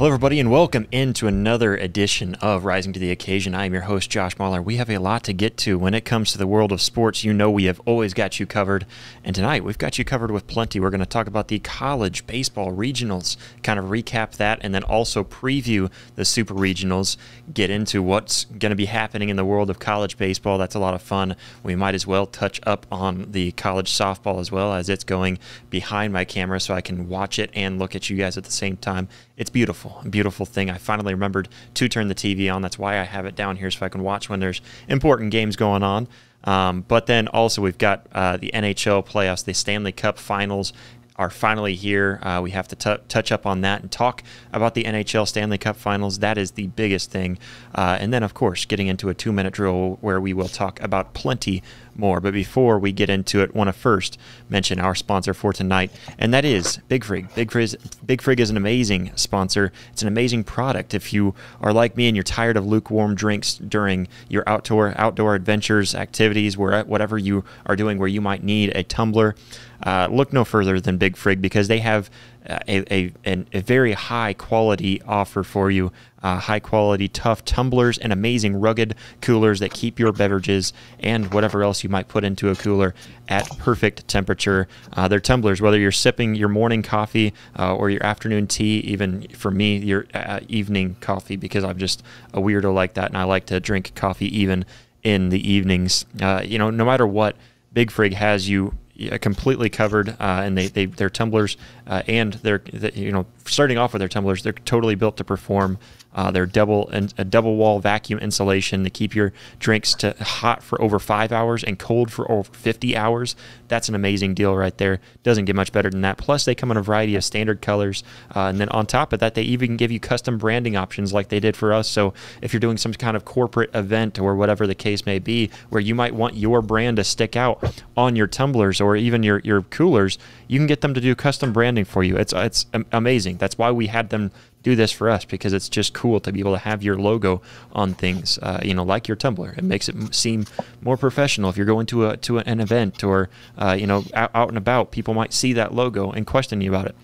Hello, everybody, and welcome into another edition of Rising to the Occasion. I am your host, Josh Mahler. We have a lot to get to when it comes to the world of sports. You know, we have always got you covered. And tonight, we've got you covered with plenty. We're going to talk about the college baseball regionals, kind of recap that, and then also preview the super regionals, get into what's going to be happening in the world of college baseball. That's a lot of fun. We might as well touch up on the college softball as well as it's going behind my camera so I can watch it and look at you guys at the same time. It's beautiful, beautiful thing. I finally remembered to turn the TV on. That's why I have it down here so I can watch when there's important games going on. Um, but then also we've got uh, the NHL playoffs, the Stanley Cup Finals are finally here. Uh, we have to t- touch up on that and talk about the NHL Stanley Cup Finals. That is the biggest thing. Uh, and then, of course, getting into a two minute drill where we will talk about plenty more. But before we get into it, want to first mention our sponsor for tonight, and that is Big Frig. Big Frig, Big Frig is an amazing sponsor. It's an amazing product. If you are like me and you're tired of lukewarm drinks during your outdoor outdoor adventures, activities, where whatever you are doing, where you might need a tumbler uh, look no further than Big Frig because they have a, a, a very high quality offer for you. Uh, high quality, tough tumblers and amazing rugged coolers that keep your beverages and whatever else you might put into a cooler at perfect temperature. Uh, they're tumblers, whether you're sipping your morning coffee uh, or your afternoon tea, even for me, your uh, evening coffee, because I'm just a weirdo like that and I like to drink coffee even in the evenings. Uh, you know, no matter what, Big Frig has you completely covered, uh, and they, they their tumblers uh, and their you know starting off with their tumblers, they're totally built to perform. Uh, they're double and a double wall vacuum insulation to keep your drinks to hot for over five hours and cold for over 50 hours. That's an amazing deal right there. Doesn't get much better than that. Plus, they come in a variety of standard colors, uh, and then on top of that, they even give you custom branding options like they did for us. So if you're doing some kind of corporate event or whatever the case may be, where you might want your brand to stick out on your tumblers or even your your coolers, you can get them to do custom branding for you. It's it's amazing. That's why we had them do this for us because it's just cool to be able to have your logo on things, uh, you know, like your tumbler. It makes it seem more professional if you're going to a to an event or uh, you know out, out and about. People might see that logo and question you about it.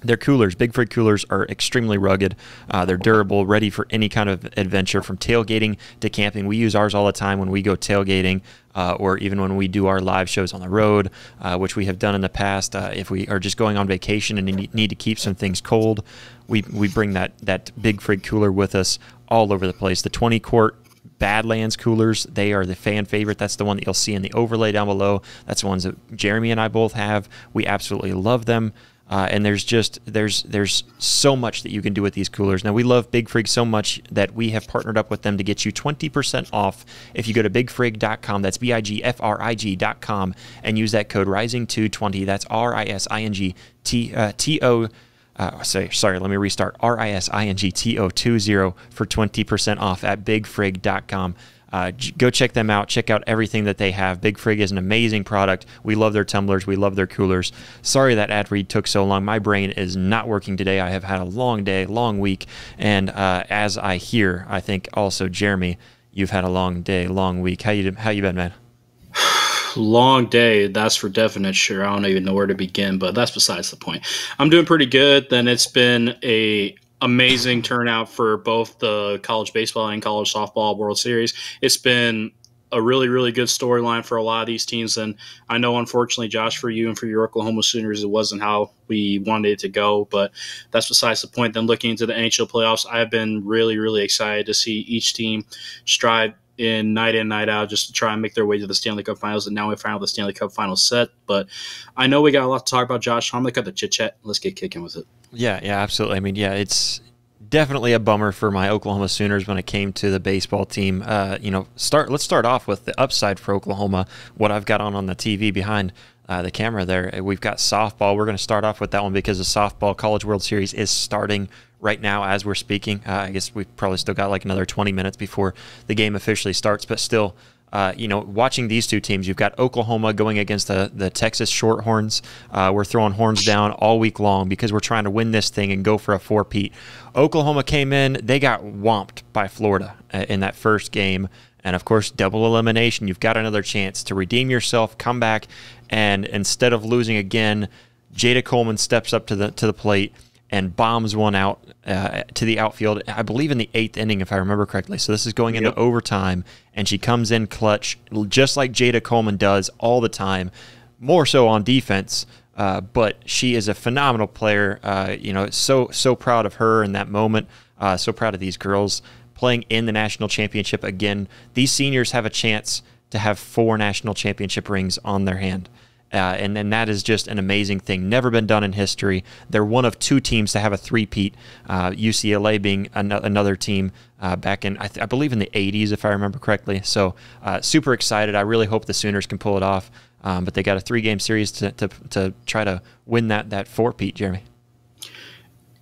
Their coolers, Big Frig coolers, are extremely rugged. Uh, they're durable, ready for any kind of adventure from tailgating to camping. We use ours all the time when we go tailgating uh, or even when we do our live shows on the road, uh, which we have done in the past. Uh, if we are just going on vacation and need to keep some things cold, we, we bring that, that Big Frig cooler with us all over the place. The 20 quart Badlands coolers. They are the fan favorite. That's the one that you'll see in the overlay down below. That's the ones that Jeremy and I both have. We absolutely love them. Uh, and there's just there's there's so much that you can do with these coolers. Now we love Big Frig so much that we have partnered up with them to get you 20% off if you go to bigfrig.com. That's b i g f r i g.com and use that code RISINGTO20. That's R I S I N G T uh, T O. Uh, sorry, sorry, let me restart. R I S I N G T O 20 for 20% off at bigfrig.com. Uh, go check them out. Check out everything that they have. Big Frig is an amazing product. We love their tumblers. We love their coolers. Sorry that ad read took so long. My brain is not working today. I have had a long day, long week, and uh, as I hear, I think also Jeremy, you've had a long day, long week. How you how you been, man? long day that's for definite sure i don't even know where to begin but that's besides the point i'm doing pretty good then it's been a amazing turnout for both the college baseball and college softball World Series. It's been a really, really good storyline for a lot of these teams. And I know, unfortunately, Josh, for you and for your Oklahoma Sooners, it wasn't how we wanted it to go, but that's besides the point. Then looking into the NHL playoffs, I've been really, really excited to see each team strive in night in, night out, just to try and make their way to the Stanley Cup finals. And now we finally the Stanley Cup final set. But I know we got a lot to talk about, Josh. I'm going to cut the chit chat. Let's get kicking with it. Yeah, yeah, absolutely. I mean, yeah, it's definitely a bummer for my Oklahoma Sooners when it came to the baseball team. Uh, you know, start. Let's start off with the upside for Oklahoma. What I've got on on the TV behind uh, the camera there. We've got softball. We're going to start off with that one because the softball College World Series is starting right now as we're speaking. Uh, I guess we've probably still got like another 20 minutes before the game officially starts, but still uh, you know, watching these two teams, you've got Oklahoma going against the, the Texas Shorthorns. Uh, we're throwing horns down all week long because we're trying to win this thing and go for a four-peat. Oklahoma came in, they got whomped by Florida uh, in that first game. And of course, double elimination. You've got another chance to redeem yourself, come back, and instead of losing again, Jayda Coleman steps up to the to the plate and bombs one out uh, to the outfield. I believe in the eighth inning, if I remember correctly. So this is going into yep. overtime, and she comes in clutch, just like Jayda Coleman does all the time, more so on defense. Uh, but she is a phenomenal player. Uh, you know, so so proud of her in that moment. Uh, so proud of these girls playing in the national championship again. These seniors have a chance to have four national championship rings on their hand. Uh, and, and that is just an amazing thing. Never been done in history. They're one of two teams to have a three-peat, uh, UCLA being an- another team uh, back in, I, I, believe, in the 80s, if I remember correctly. So, uh, super excited. I really hope the Sooners can pull it off. Um, but they got a three-game series to, to, to try to win that, that four-peat, Jeremy.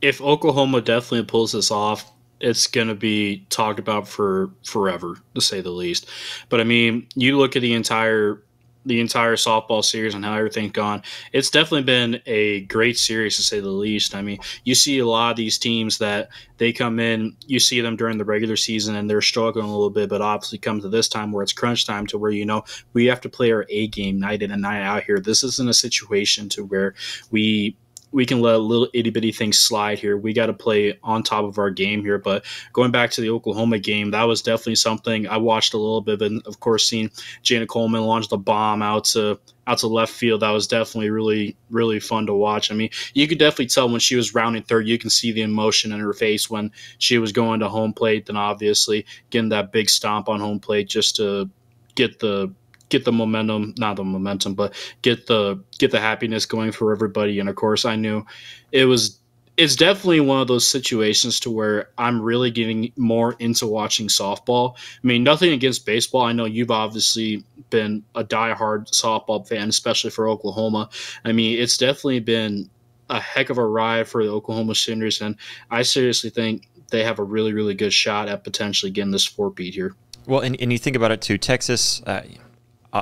If Oklahoma definitely pulls this off, it's going to be talked about for forever, to say the least. But I mean, you look at the entire the entire softball series and how everything's gone. It's definitely been a great series to say the least. I mean, you see a lot of these teams that they come in, you see them during the regular season and they're struggling a little bit, but obviously come to this time where it's crunch time to where you know we have to play our A game night in and night out here. This isn't a situation to where we we can let little itty bitty things slide here. We got to play on top of our game here. But going back to the Oklahoma game, that was definitely something I watched a little bit, and of course, seeing Jayda Coleman launch the bomb out to out to left field, that was definitely really really fun to watch. I mean, you could definitely tell when she was rounding third, you can see the emotion in her face when she was going to home plate. Then obviously getting that big stomp on home plate just to get the get the momentum, not the momentum, but get the get the happiness going for everybody. And of course, I knew it was it's definitely one of those situations to where I'm really getting more into watching softball. I mean, nothing against baseball. I know you've obviously been a diehard softball fan, especially for Oklahoma. I mean, it's definitely been a heck of a ride for the Oklahoma Sooners, and I seriously think they have a really, really good shot at potentially getting this four-peat here. Well, and, and you think about it too, Texas. Uh,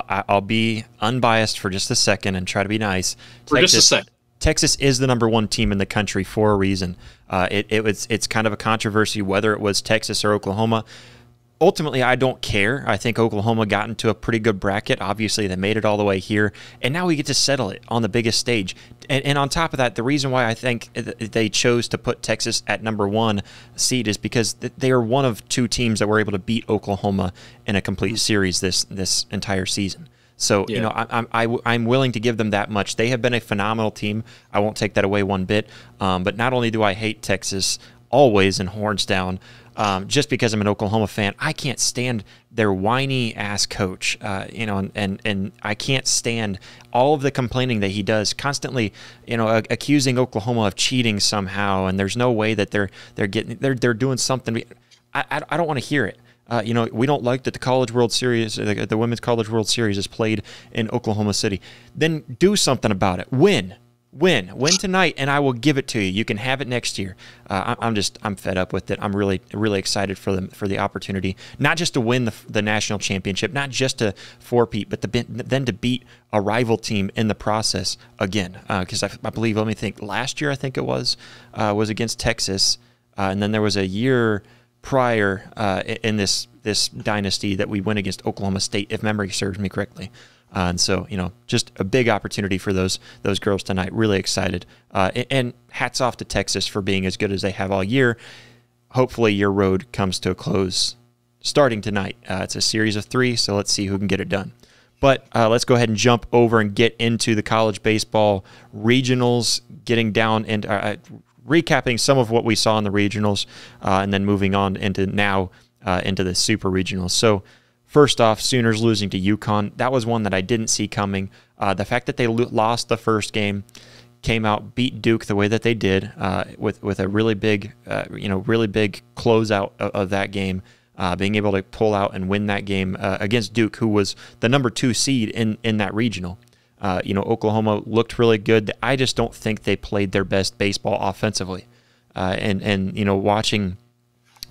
I'll be unbiased for just a second and try to be nice. For Texas, just a second. Texas is the number one team in the country for a reason. Uh, it, it was it's kind of a controversy whether it was Texas or Oklahoma ultimately, I don't care. I think Oklahoma got into a pretty good bracket. Obviously, they made it all the way here, and now we get to settle it on the biggest stage. And, and, on top of that, the reason why I think they chose to put Texas at number one seed is because they are one of two teams that were able to beat Oklahoma in a complete series this this entire season. So yeah. you know, I, am I, I'm willing to give them that much. They have been a phenomenal team. I won't take that away one bit. Um, but not only do I hate Texas always and horns down, um, just because I'm an Oklahoma fan, I can't stand their whiny ass coach. Uh, you know, and, and and I can't stand all of the complaining that he does constantly. You know, accusing Oklahoma of cheating somehow, and there's no way that they're they're getting they're they're doing something. I I, I don't want to hear it. Uh, you know, we don't like that the College World Series, the, the Women's College World Series is played in Oklahoma City. Then do something about it. Win win, win tonight, and I will give it to you. You can have it next year. Uh, I'm just, I'm fed up with it. I'm really, really excited for the for the opportunity, not just to win the, the national championship, not just to four-peat, but to, then to beat a rival team in the process again. Because uh, I, I, believe, let me think, last year I think it was uh, was against Texas, uh, and then there was a year prior uh, in this this dynasty that we went against Oklahoma State, if memory serves me correctly. Uh, and so, you know, just a big opportunity for those those girls tonight. Really excited. Uh, and, hats off to Texas for being as good as they have all year. Hopefully, your road comes to a close starting tonight. Uh, it's a series of three, so let's see who can get it done. But uh, let's go ahead and jump over and get into the college baseball regionals, getting down and uh, recapping some of what we saw in the regionals, uh, and then moving on into now into the super regionals. So. First off, Sooners losing to UConn. That was one that I didn't see coming. Uh, the fact that they lo- lost the first game, came out, beat Duke the way that they did, uh, with with a really big, uh, you know, really big closeout of, of that game. Uh, being able to pull out and win that game uh, against Duke, who was the number two seed in in that regional. Uh, you know, Oklahoma looked really good. I just don't think they played their best baseball offensively. and and you know, watching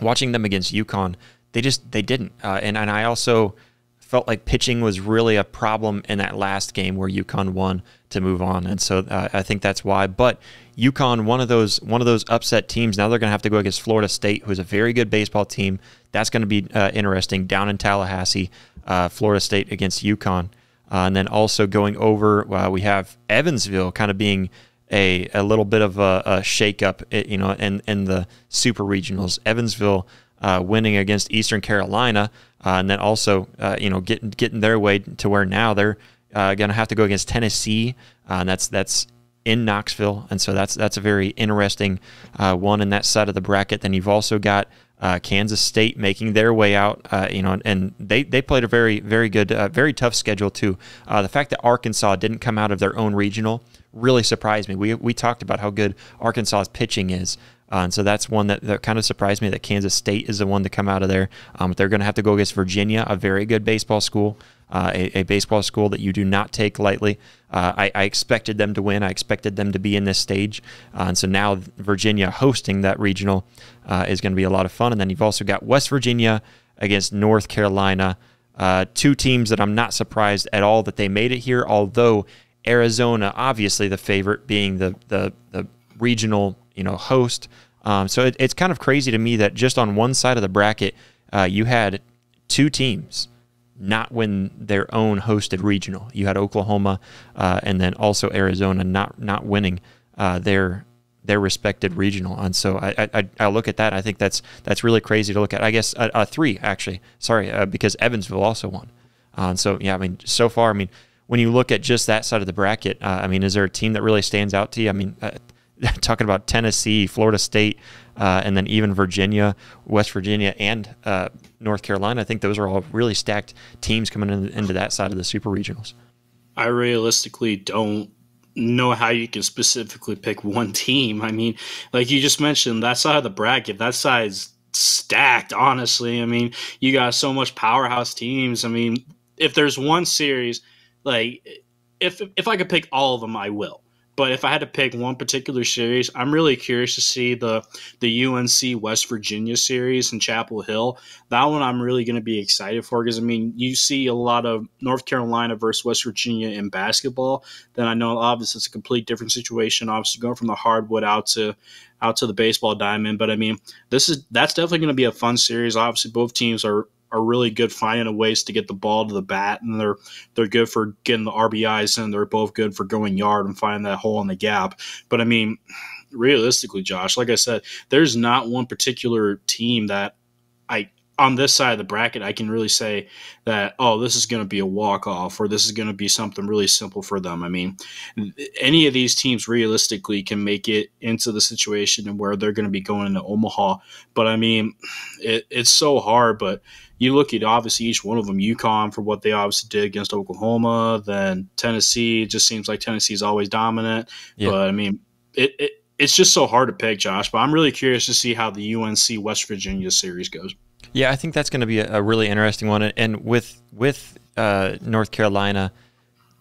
watching them against UConn, they just they didn't. Uh, and and I also felt like pitching was really a problem in that last game where UConn won to move on, and so uh, I think that's why. But UConn, one of those one of those upset teams. Now they're going to have to go against Florida State, who's a very good baseball team. That's going to be uh, interesting down in Tallahassee. Uh, Florida State against UConn, uh, and then also going over. Uh, we have Evansville kind of being a, a little bit of a, a shakeup, you know, in, in the super regionals. Evansville uh, winning against Eastern Carolina, uh, and then also, uh, you know, getting getting their way to where now they're uh, going to have to go against Tennessee, uh, and that's that's in Knoxville, and so that's that's a very interesting one in that side of the bracket. Then you've also got uh, Kansas State making their way out, uh, you know, and they, they played a very very good, uh, very tough schedule too. The fact that Arkansas didn't come out of their own regional really surprised me. We we talked about how good Arkansas's pitching is. Uh, and so that's one that, that kind of surprised me that Kansas State is the one to come out of there. Um, they're going to have to go against Virginia, a very good baseball school uh, a, a, baseball school that you do not take lightly. Uh, I, I, expected them to win. I expected them to be in this stage. Uh, and so now Virginia hosting that regional uh, is going to be a lot of fun. And then you've also got West Virginia against North Carolina. Uh, two teams that I'm not surprised at all that they made it here, although Arizona, obviously the favorite, being the, the, the regional you know host. Um, so it, it's kind of crazy to me that just on one side of the bracket, uh, you had two teams not win their own hosted regional. You had Oklahoma uh, and then also Arizona not not winning uh, their their respected regional. And so I, I, I look at that. I think that's that's really crazy to look at. I guess uh, uh three actually. Sorry, uh, because Evansville also won. Uh, so yeah, I mean, so far, I mean, when you look at just that side of the bracket, I mean, is there a team that really stands out to you? I mean, talking about Tennessee, Florida State, uh, and then even Virginia, West Virginia, and uh, North Carolina. I think those are all really stacked teams coming in, into that side of the super regionals. I realistically don't know how you can specifically pick one team. I mean, like you just mentioned, that side of the bracket, that side's stacked, honestly. I mean, you got so much powerhouse teams. I mean, if there's one series, like if if I could pick all of them, I will. But if I had to pick one particular series, I'm really curious to see the the UNC West Virginia series in Chapel Hill. That one I'm really going to be excited for because I mean you see a lot of North Carolina versus West Virginia in basketball. Then I know obviously it's a complete different situation. Obviously going from the hardwood out to out to the baseball diamond, but I mean this is that's definitely going to be a fun series. Obviously both teams are are really good finding a ways to get the ball to the bat, and they're they're good for getting the RBIs, and they're both good for going yard and finding that hole in the gap. But I mean, realistically, Josh, like I said, there's not one particular team that I on this side of the bracket, I can really say that, oh, this is going to be a walk off or this is going to be something really simple for them. I mean, any of these teams realistically can make it into the situation and where they're going to be going into Omaha. But I mean, it, it's so hard. But you look at obviously each one of them, UConn for what they obviously did against Oklahoma, then Tennessee. It just seems like Tennessee is always dominant. Yeah. But I mean, it, it it's just so hard to pick, Josh. But I'm really curious to see how the UNC West Virginia series goes. Yeah, I think that's going to be a, a, really interesting one. And with with uh, North Carolina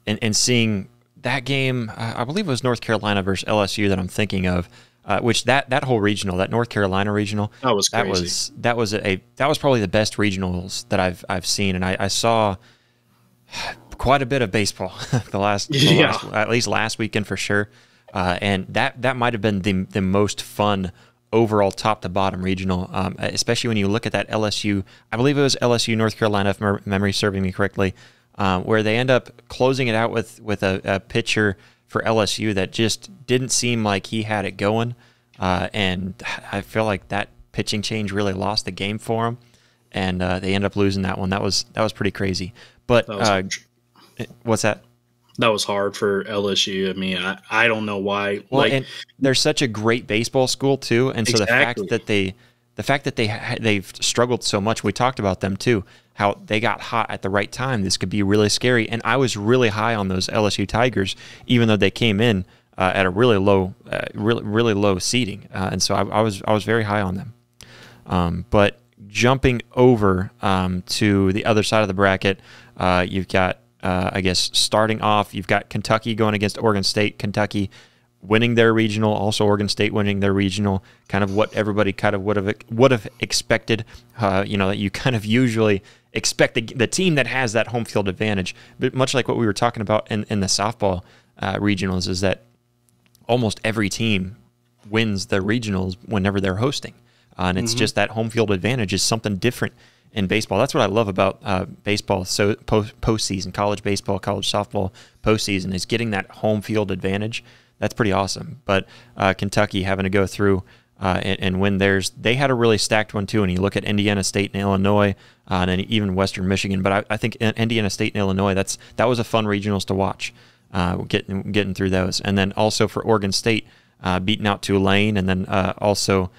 and, and seeing that game, I believe it was North Carolina versus LSU that I'm thinking of uh, which that that whole regional, that North Carolina regional, that was crazy. that was that was a, that was probably the best regionals that I've I've seen, and I, I saw quite a bit of baseball the last, the yeah. last, at least last weekend for sure, uh, and that that might have been the the most fun overall top to bottom regional, um, especially when you look at that LSU. I believe it was LSU North Carolina, if memory serving me correctly, uh, where they end up closing it out with with a, a pitcher for LSU that just didn't seem like he had it going. Uh, and I feel like that pitching change really lost the game for him, and uh, they end up losing that one. That was that was pretty crazy. But uh, what's that? That was hard for LSU. I mean, I, I don't know why. Well, like, and they're such a great baseball school too, and so exactly. the fact that they the fact that they they've struggled so much. We talked about them too how they got hot at the right time. This could be really scary. And I was really high on those LSU Tigers, even though they came in uh, at a really low, uh, really really low seating, uh, and so I, I, was I was very high on them. Um, but jumping over um, to the other side of the bracket, uh, you've got uh, I guess starting off, you've got Kentucky going against Oregon State. Kentucky winning their regional, also Oregon State winning their regional, kind of what everybody kind of would have would have expected. Uh, you know, that you kind of usually expect the, the team that has that home field advantage. But much like what we were talking about in, in the softball uh, regionals, is that almost every team wins the regionals whenever they're hosting. Uh, and it's mm-hmm. just that home field advantage is something different in baseball. That's what I love about uh, baseball. So post postseason, college baseball, college softball postseason is getting that home field advantage that's pretty awesome. But uh, Kentucky having to go through uh, and, and, win theirs, they had a really stacked one too. And you look at Indiana State and Illinois, uh, and even Western Michigan. But I, I, think Indiana State and Illinois, that's that was a fun regionals to watch, uh, getting getting through those. And then also for Oregon State, uh, beating out Tulane, and then uh, also.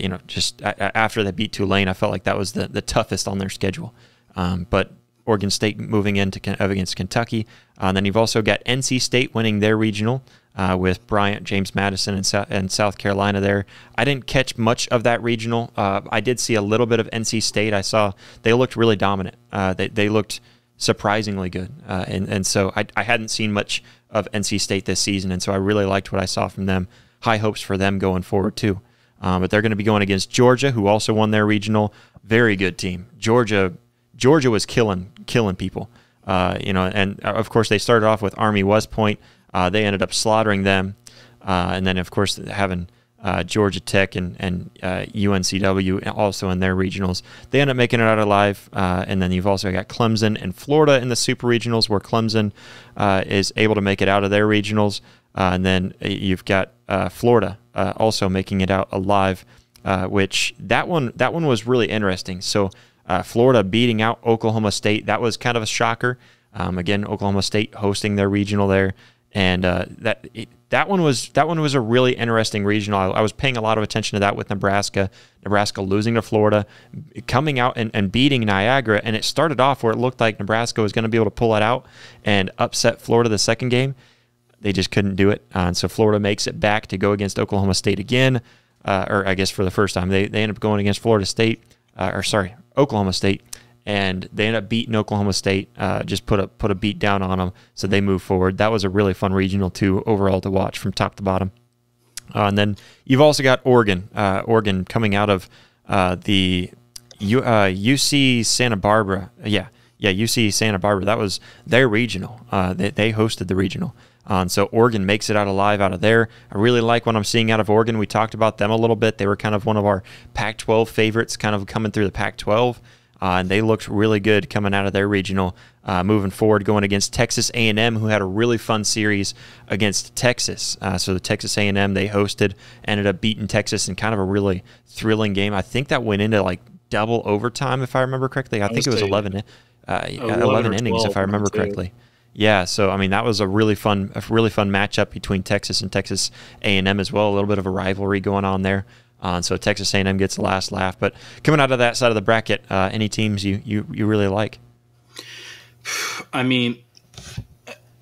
you know, just after they beat Tulane, I felt like that was the, the toughest on their schedule. Um, but Oregon State moving into against Kentucky. Uh, then you've also got NC State winning their regional uh, with Bryant, James Madison, and, and, South Carolina there. I didn't catch much of that regional. Uh, I did see a little bit of NC State. I saw they looked really dominant. Uh, they, they looked surprisingly good. Uh, and, and so I, I hadn't seen much of NC State this season, and so I really liked what I saw from them. High hopes for them going forward, too. Um, but they're going to be going against Georgia, who also won their regional. Very good team. Georgia Georgia was killing killing people. Uh, you know, and of course they started off with Army West Point. Uh, they ended up slaughtering them, uh, and then of course having uh, Georgia Tech and and UNCW uh, also in their regionals. They end up making it out alive. and then you've also got Clemson and Florida in the super regionals, where Clemson is able to make it out of their regionals. and then you've got Florida also making it out alive, which that one that one was really interesting. So uh, Florida beating out Oklahoma State. That was kind of a shocker. Um, again, Oklahoma State hosting their regional there, and uh, that that one was that one was a really interesting regional. I, I, was paying a lot of attention to that with Nebraska. Nebraska losing to Florida, coming out and, and beating Niagara, and it started off where it looked like Nebraska was going to be able to pull it out and upset Florida the second game. They just couldn't do it, uh, and so Florida makes it back to go against Oklahoma State again, uh, or I guess for the first time they they end up going against Florida State, uh, or sorry, Oklahoma State, and they end up beating Oklahoma State. Uh, just put a put a beat down on them, so they move forward. That was a really fun regional too overall to watch from top to bottom. Uh, and then you've also got Oregon, uh, Oregon coming out of uh, the U, UC uh, Santa Barbara. Yeah, yeah, UC Santa Barbara. That was their regional. Uh, they, they hosted the regional. Uh, so Oregon makes it out alive out of there. I really like what I'm seeing out of Oregon. We talked about them a little bit. They were kind of one of our Pac 12 favorites, kind of coming through the Pac 12. Uh, and they looked really good coming out of their regional, uh, moving forward, going against Texas A&M, who had a really fun series against Texas. Uh, so the Texas A&M they hosted ended up beating Texas in kind of a really thrilling game. I think that went into like double overtime, if I remember correctly. I think it was 11, uh, 11, 11 innings, if I remember correctly. Yeah, so I mean that was a really fun, a really fun matchup between Texas and Texas A&M as well. A little bit of a rivalry going on there. Uh, so Texas A&M gets the last laugh. But coming out of that side of the bracket, uh, any teams you, you you really like? I mean,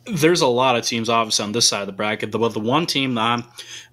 there's a lot of teams obviously on this side of the bracket. But the one team that I'm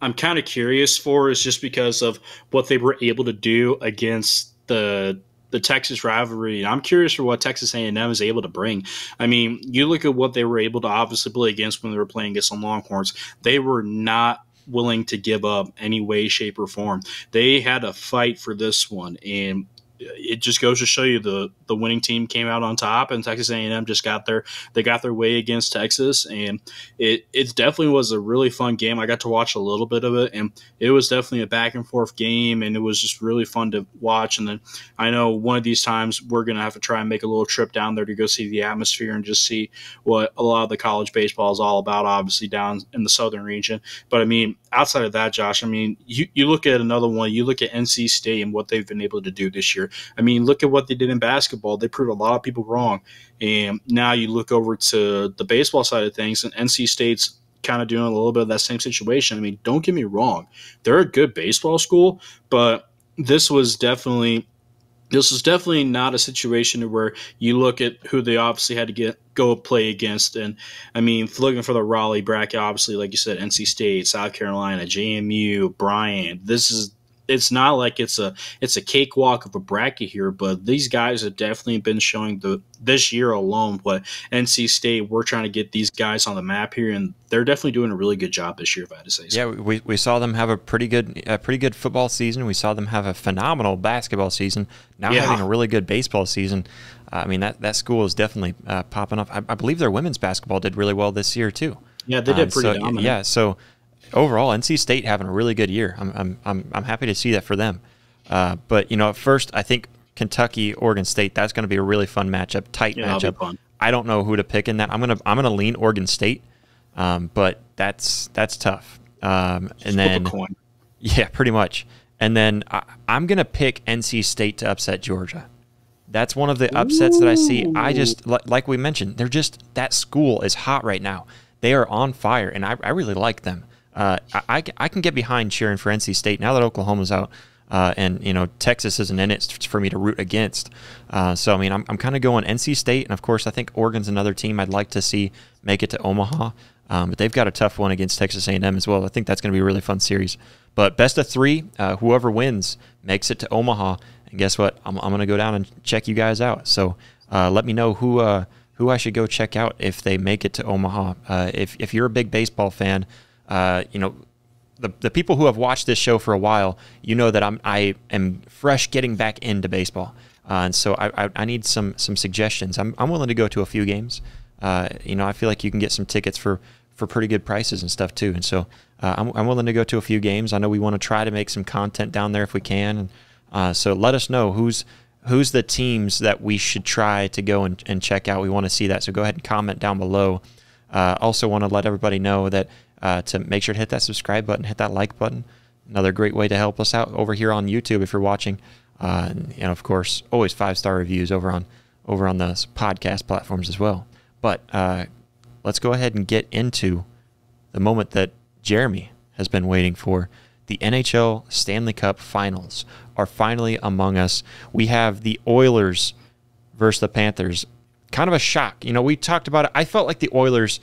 I'm kind of curious for is just because of what they were able to do against the the Texas rivalry. I'm curious for what Texas A&M is able to bring. I mean, you look at what they were able to obviously play against when they were playing against the Longhorns. They were not willing to give up any way, shape, or form. They had a fight for this one, and it just goes to show you the the winning team came out on top, and Texas A&M just got their they got their way against Texas, and it it definitely was a really fun game. I got to watch a little bit of it, and it was definitely a back and forth game, and it was just really fun to watch. And then I know one of these times we're gonna have to try and make a little trip down there to go see the atmosphere and just see what a lot of the college baseball is all about. Obviously down in the southern region, but I mean outside of that, Josh, I mean you you look at another one, you look at NC State and what they've been able to do this year. I mean, look at what they did in basketball. They proved a lot of people wrong. And now you look over to the baseball side of things, and NC State's kind of doing a little bit of that same situation. I mean, don't get me wrong, they're a good baseball school, but this was definitely this was definitely not a situation where you look at who they obviously had to get go play against. And I mean, looking for the Raleigh bracket, obviously, like you said, NC State, South Carolina, JMU, Bryant. This is it's not like it's a it's a cakewalk of a bracket here, but these guys have definitely been showing the this year alone what NC State we're trying to get these guys on the map here, and they're definitely doing a really good job this year. If I had to say, so. yeah, we, we saw them have a pretty good a pretty good football season. We saw them have a phenomenal basketball season. Now yeah. having a really good baseball season. Uh, I mean that that school is definitely uh, popping up. I, I, believe their women's basketball did really well this year too. Yeah, they did uh, pretty so, dominant. Yeah, so overall, NC State having a really good year. I'm, I'm, I'm, I'm happy to see that for them. Uh, but, you know, at first, I think Kentucky, Oregon State, that's going to be a really fun matchup, tight yeah, matchup. I don't know who to pick in that. I'm going to I'm going to lean Oregon State Um, but that's that's tough. Um, and then yeah, pretty much. And then I, am gonna pick NC State to upset Georgia. That's one of the upsets Ooh. that I see. I just like we mentioned, they're just that school is hot right now. They are on fire, and I, I really like them. Uh, I, I can get behind cheering for NC State now that Oklahoma's out. Uh, and you know Texas isn't in it for me to root against. Uh, so I mean, I'm, I'm kind of going NC State, and of course, I think Oregon's another team I'd like to see make it to Omaha. Um, but they've got a tough one against Texas A&M as well. I think that's going to be a really fun series. But best of three, uh, whoever wins makes it to Omaha. And guess what? I'm, I'm going to go down and check you guys out. So uh, let me know who uh, who I should go check out if they make it to Omaha. If if you're a big baseball fan, uh, you know the, the people who have watched this show for a while, you know that I'm I am fresh getting back into baseball, uh, and so I, I, I, need some some suggestions. I'm, I'm willing to go to a few games. Uh, you know, I feel like you can get some tickets for for pretty good prices and stuff too. And so uh, I'm, I'm willing to go to a few games. I know we want to try to make some content down there if we can. And uh, so let us know who's who's the teams that we should try to go and, and check out. We want to see that. So go ahead and comment down below. Uh, also want to let everybody know that uh, to make sure to hit that subscribe button, hit that like button. Another great way to help us out over here on YouTube if you're watching. Uh, and, and, of course, always five star reviews over on over on the podcast platforms as well. But uh, let's go ahead and get into the moment that Jeremy has been waiting for. The NHL Stanley Cup Finals are finally among us. We have the Oilers versus the Panthers. Kind of a shock. You know, we talked about it. I felt like the Oilers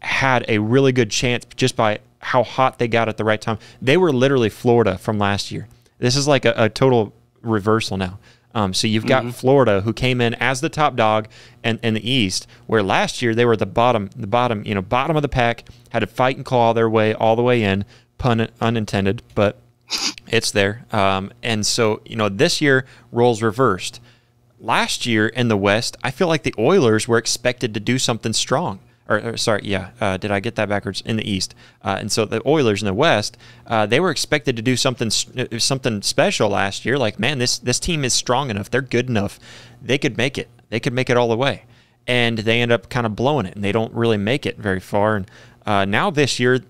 had a really good chance just by how hot they got at the right time. They were literally Florida from last year. This is like a, a total reversal now. Um, so you've got mm-hmm. Florida who came in as the top dog in, in the East, where last year they were the bottom, the bottom, you know, bottom of the pack, had to fight and claw their way all the way in, pun unintended, but it's there. Um, and so you know this year roles reversed. Last year in the West, I feel like the Oilers were expected to do something strong or, or sorry, yeah, uh, did I get that backwards? In the East, uh, and so the Oilers in the West, uh, they were expected to do something uh, something special last year. Like, man, this this team is strong enough, they're good enough, they could make it, they could make it all the way, and they end up kind of blowing it, and they don't really make it very far. And uh, now this year,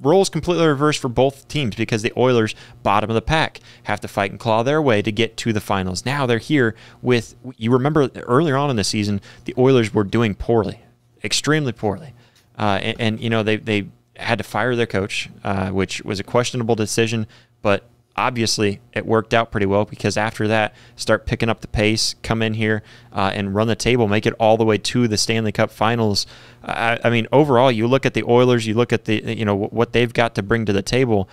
roles completely reversed for both teams because the Oilers, bottom of the pack, have to fight and claw their way to get to the finals. Now they're here with, you remember earlier on in the season, the Oilers were doing poorly extremely poorly. Uh, and, and, you know, they, they had to fire their coach, uh, which was a questionable decision, but obviously it worked out pretty well because after that, start picking up the pace, come in here uh, and run the table, make it all the way to the Stanley Cup Finals. I, I, mean, overall, you look at the Oilers, you look at the you know what they've got to bring to the table.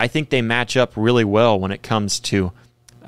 I think they match up really well when it comes to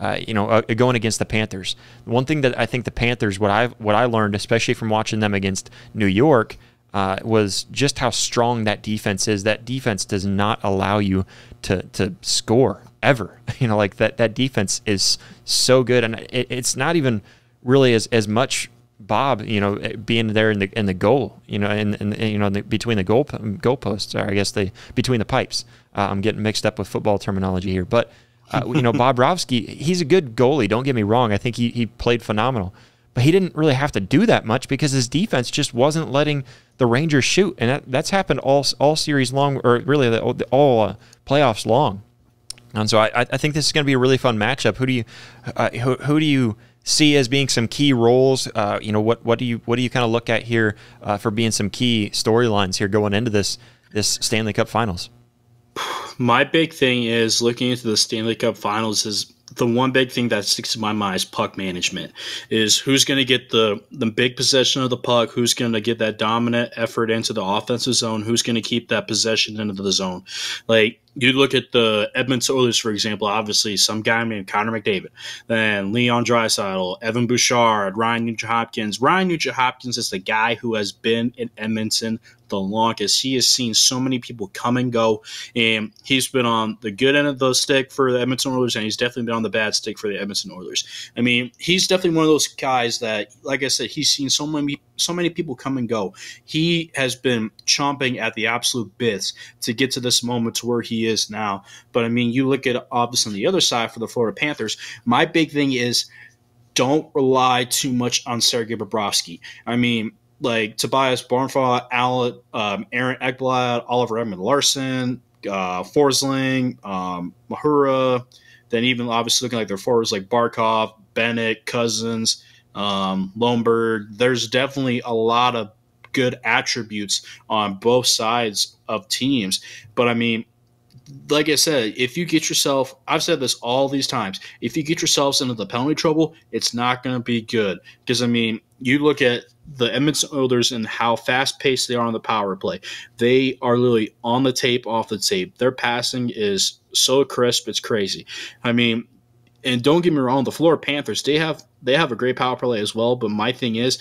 uh, you know, uh, going against the Panthers. One thing that I think the Panthers, what I what I learned, especially from watching them against New York, uh, was just how strong that defense is. That defense does not allow you to to score ever. You know, like that that defense is so good, and it, it's not even really as as much Bob, you know, being there in the in the goal, you know, and, and you know, the, between the goal goalposts, or I guess the between the pipes. Uh, I'm getting mixed up with football terminology here, but uh, you know, Bobrovsky, he's a good goalie. Don't get me wrong. I think he, he played phenomenal. But he didn't really have to do that much because his defense just wasn't letting the Rangers shoot. And that, that's happened all, all series long, or really the, all uh, playoffs long. And so I, I think this is going to be a really fun matchup. Who do you uh, who, who do you see as being some key roles? Uh, you know, what what do you what do you kind of look at here uh, for being some key storylines here going into this this Stanley Cup Finals? My big thing is looking into the Stanley Cup Finals is the one big thing that sticks in my mind is puck management. Is who's going to get the the big possession of the puck? Who's going to get that dominant effort into the offensive zone? Who's going to keep that possession into the zone? Like you look at the Edmonton Oilers, for example. Obviously, some guy named Connor McDavid, then Leon Draisaitl, Evan Bouchard, Ryan Nugent Hopkins. Ryan Nugent Hopkins is the guy who has been in Edmonton the longest. He has seen so many people come and go, and he's been on the good end of the stick for the Edmonton Oilers, and he's definitely been on the bad stick for the Edmonton Oilers. I mean, he's definitely one of those guys that, like I said, he's seen so many so many people come and go. He has been chomping at the absolute bits to get to this moment to where he is now. But I mean, you look at obviously on the other side for the Florida Panthers. My big thing is don't rely too much on Sergei Bobrovsky. I mean, like Tobias Bjornfot, Alan, um, Aaron Ekblad, Oliver Ekman-Larsson, uh, Forsling, um, Mahura. Then even obviously looking like their forwards like Barkov, Bennett, Cousins, um, Lomberg. There's definitely a lot of good attributes on both sides of teams. But I mean, like I said, if you get yourself, I've said this all these times, if you get yourselves into the penalty trouble, it's not going to be good. Because, I mean, you look at the Edmonton Oilers and how fast paced they are on the power play. They are literally on the tape, off the tape. Their passing is so crisp, it's crazy. I mean, and don't get me wrong, the Florida Panthers, they have they have a great power play as well. But my thing is,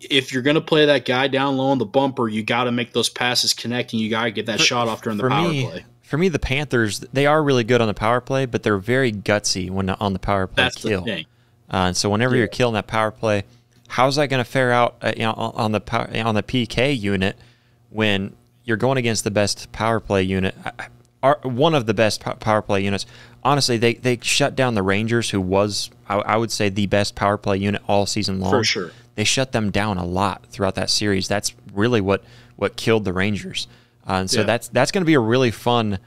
if you're going to play that guy down low on the bumper, you got to make those passes connect, and you got to get that for, shot off during the power me, play for me, the Panthers they are really good on the power play, but they're very gutsy when on the power play That's kill. The thing. Uh, and so whenever yeah. you're killing that power play, how's that going to fare out uh, you know, on the power, on the PK unit when you're going against the best power play unit? Are one of the best power play units. Honestly, they they shut down the Rangers, who was I, I would say the best power play unit all season long. For sure, they shut them down a lot throughout that series. That's really what what killed the Rangers. Uh, and so yeah. that's that's going to be a really fun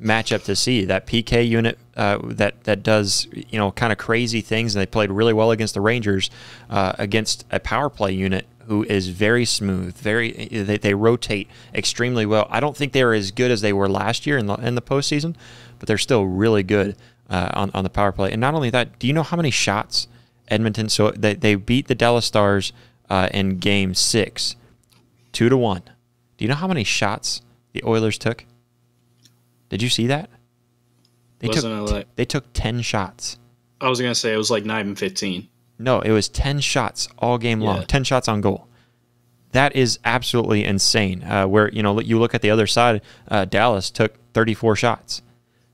matchup to see. That PK unit uh, that that does you know kind of crazy things, and they played really well against the Rangers uh, against a power play unit who is very smooth. Very they, they rotate extremely well. I don't think they are as good as they were last year in the in the postseason, but they're still really good uh, on on the power play. And not only that, do you know how many shots Edmonton? So they they beat the Dallas Stars uh, in Game Six, two to one. Do you know how many shots the Oilers took? Did you see that? They Wasn't took like, they took ten shots. I was gonna say it was like nine and fifteen. No, it was ten shots all game yeah. long. Ten shots on goal. That is absolutely insane. Uh, where you know you look at the other side, uh, Dallas took thirty four shots.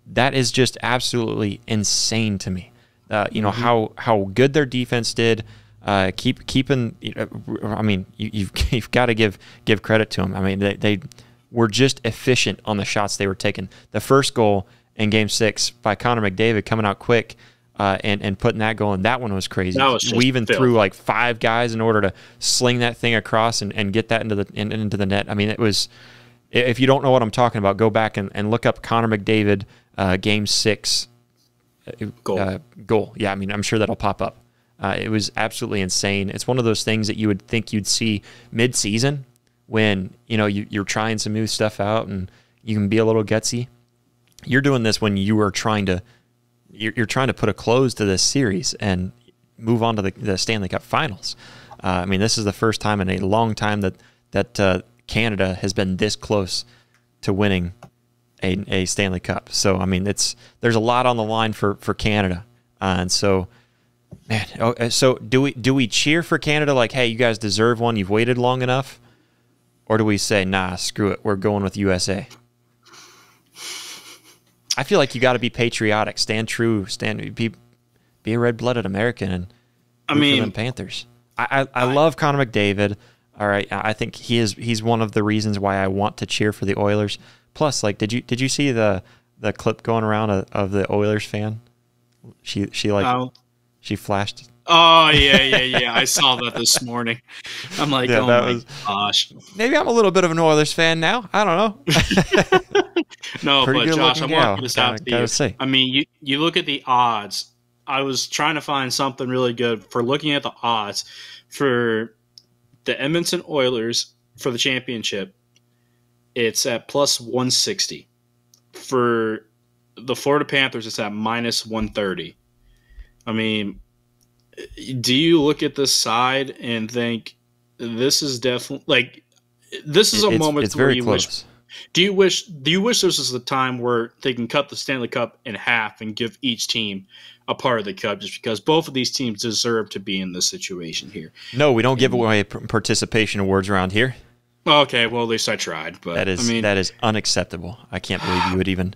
That is just absolutely insane to me. Uh, you know mm-hmm. how how good their defense did. Uh, keep keeping. You know, I mean, you, you've, you've got to give give credit to them. I mean, they, they were just efficient on the shots they were taking. The first goal in Game Six by Connor McDavid coming out quick uh, and and putting that goal in, that one was crazy. Was we even threw like five guys in order to sling that thing across and, and get that into the in, into the net. I mean, it was. If you don't know what I'm talking about, go back and, and look up Connor McDavid uh, Game Six uh, goal. Uh, goal. Yeah, I mean, I'm sure that'll pop up. Uh, it was absolutely insane. It's one of those things that you would think you'd see mid-season when you know you, you're trying some new stuff out and you can be a little gutsy. You're doing this when you are trying to you're, you're trying to put a close to this series and move on to the, the Stanley Cup Finals. Uh, I mean, this is the first time in a long time that that uh, Canada has been this close to winning a, a Stanley Cup. So I mean, it's there's a lot on the line for for Canada, uh, and so man. Oh, uh, so do we do we cheer for Canada like, hey, you guys deserve one? You've waited long enough or do we say, nah, screw it, we're going with USA? I feel like you got to be patriotic, stand true, stand be be a red blooded American, and I mean Panthers. I, I, I love Connor McDavid. All right, I think he is he's one of the reasons why I want to cheer for the Oilers. Plus, like, did you did you see the the clip going around of, of the Oilers fan? She she like oh. she flashed Oh yeah, yeah, yeah. I saw that this morning. I'm like, yeah, oh my was, gosh. Maybe I'm a little bit of an Oilers fan now. I don't know. no, Pretty but Josh, I want to this out to you. Say. I mean, you you look at the odds. I was trying to find something really good for looking at the odds for the Edmonton Oilers for the championship. It's at plus 160. For the Florida Panthers, it's at minus 130. I mean, do you look at this side and think this is definitely like this is a it's, moment it's where you close. wish do you wish do you wish this was a time where they can cut the Stanley Cup in half and give each team a part of the cup just because both of these teams deserve to be in this situation here. No, we don't give away participation awards around here. Okay, well at least I tried, but that is I mean, that is unacceptable. I can't believe you would even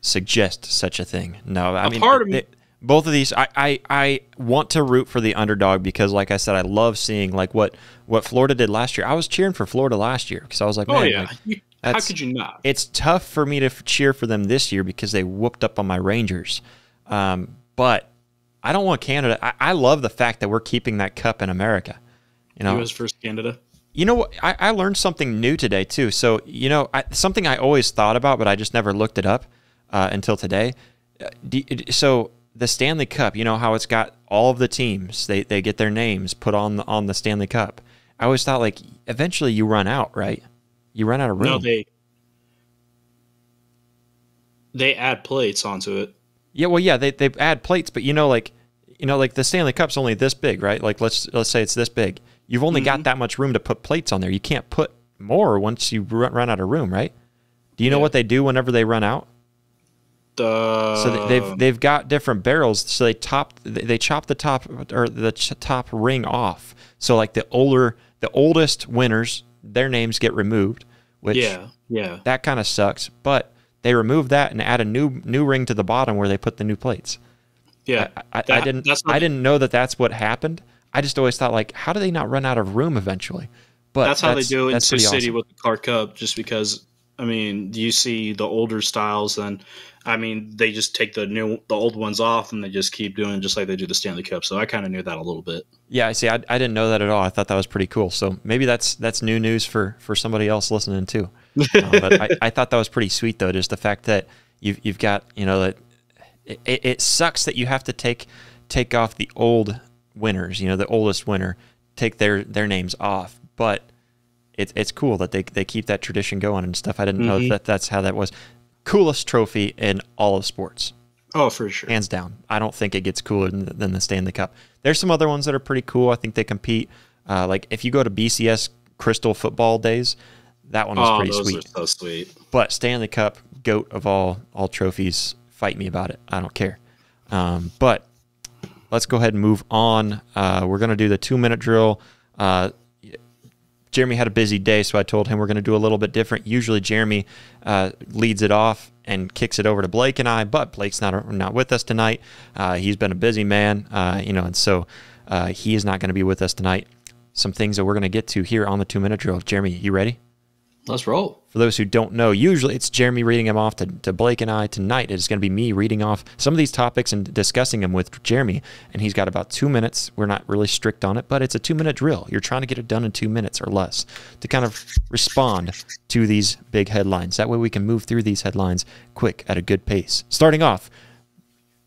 suggest such a thing. No, I a mean part of me, both of these I, I, I want to root for the underdog because like i said i love seeing like what what florida did last year i was cheering for florida last year because i was like oh yeah like, how could you not it's tough for me to cheer for them this year because they whooped up on my rangers um, but i don't want canada I, I love the fact that we're keeping that cup in america You know, U.S. versus Canada. You know what? I, I learned something new today too. So you know, I, something I always thought about, but I just never looked it up uh, until today. Uh, so the Stanley Cup, you know how it's got all of the teams, they they get their names put on the, on the Stanley Cup. I always thought like eventually you run out, right? You run out of room. No, they they add plates onto it. Yeah, well, yeah, they they add plates, but you know, like you know, like the Stanley Cup's only this big, right? Like let's let's say it's this big. You've only mm-hmm. got that much room to put plates on there. You can't put more once you run out of room, right? Do you know what they do whenever they run out? So they've they've got different barrels. So they top they chop the top or the top ring off. So like the older the oldest winners, their names get removed. Which yeah yeah that kind of sucks. But they remove that and add a new new ring to the bottom where they put the new plates. Yeah, I, I, that, I didn't I didn't know that that's what happened. I just always thought like, how do they not run out of room eventually? But that's how that's, they do it in City awesome. with the Car Cup, just because I mean, you see the older styles, and I mean, they just take the new, the old ones off, and they just keep doing just like they do the Stanley Cup. So I kind of knew that a little bit. Yeah, I see. I, I didn't know that at all. I thought that was pretty cool. So maybe that's that's new news for for somebody else listening too. uh, but I, I thought that was pretty sweet though, just the fact that you've you've got you know that it, it sucks that you have to take take off the old winners. You know, the oldest winner take their their names off, but it's it's cool that they they keep that tradition going and stuff. I didn't mm-hmm. know that that's how that was. Coolest trophy in all of sports. Oh, for sure. Hands down. I don't think it gets cooler than, than the Stanley Cup. There's some other ones that are pretty cool. I think they compete. Uh, like if you go to BCS Crystal Football Days, that one was oh, pretty those sweet. Are so sweet. But Stanley Cup, goat of all all trophies. Fight me about it. I don't care. Um, but let's go ahead and move on. Uh, we're gonna do the two minute drill. Uh, Jeremy had a busy day, so I told him we're going to do a little bit different. Usually, Jeremy uh, leads it off and kicks it over to Blake and I, but Blake's not not with us tonight. Uh, he's been a busy man, uh, you know, and so uh, he is not going to be with us tonight. Some things that we're going to get to here on the two minute drill. Jeremy, you ready? Let's roll. For those who don't know, usually it's Jeremy reading them off to, to Blake and I. Tonight it's going to be me reading off some of these topics and discussing them with Jeremy. And he's got about two minutes. We're not really strict on it, but it's a two minute drill. You're trying to get it done in two minutes or less to kind of respond to these big headlines. That way we can move through these headlines quick at a good pace. Starting off,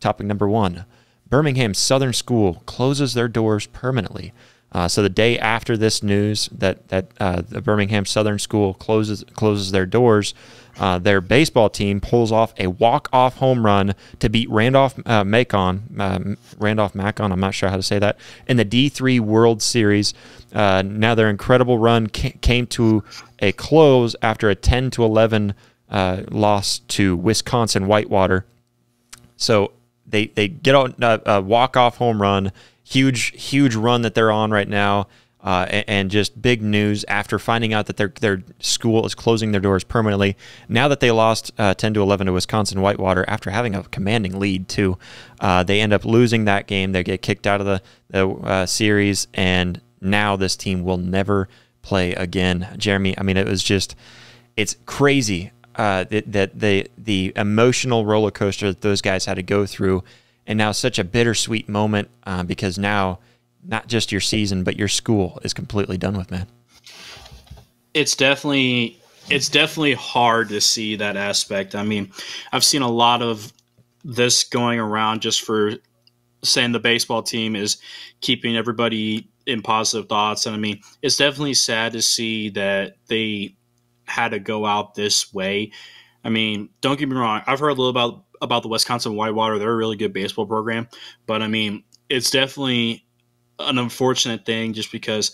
topic number one Birmingham Southern School closes their doors permanently. Uh, so the day after this news that that uh, the Birmingham Southern School closes closes their doors, uh, their baseball team pulls off a walk off home run to beat Randolph uh, Macon, uh, Randolph Macon. I'm not sure how to say that in the D3 World Series. Uh, now their incredible run ca- came to a close after a 10 to 11 loss to Wisconsin Whitewater. So they they get a, a walk off home run huge, huge run that they're on right now. Uh, and, and, just big news after finding out that their their school is closing their doors permanently. Now that they lost uh, 10 to 11 to Wisconsin Whitewater after having a commanding lead too, uh, they end up losing that game. They get kicked out of the the uh, series, and now this team will never play again. Jeremy, I mean, it was just it's crazy uh, that, that the the emotional roller coaster that those guys had to go through and now such a bittersweet moment uh, because now not just your season but your school is completely done with man. It's definitely it's definitely hard to see that aspect. I mean i've seen a lot of this going around just for saying the baseball team is keeping everybody in positive thoughts. And i mean it's definitely sad to see that they had to go out this way. I mean don't get me wrong i've heard a little about about the Wisconsin Whitewater. They're a really good baseball program, but I mean, it's definitely an unfortunate thing just because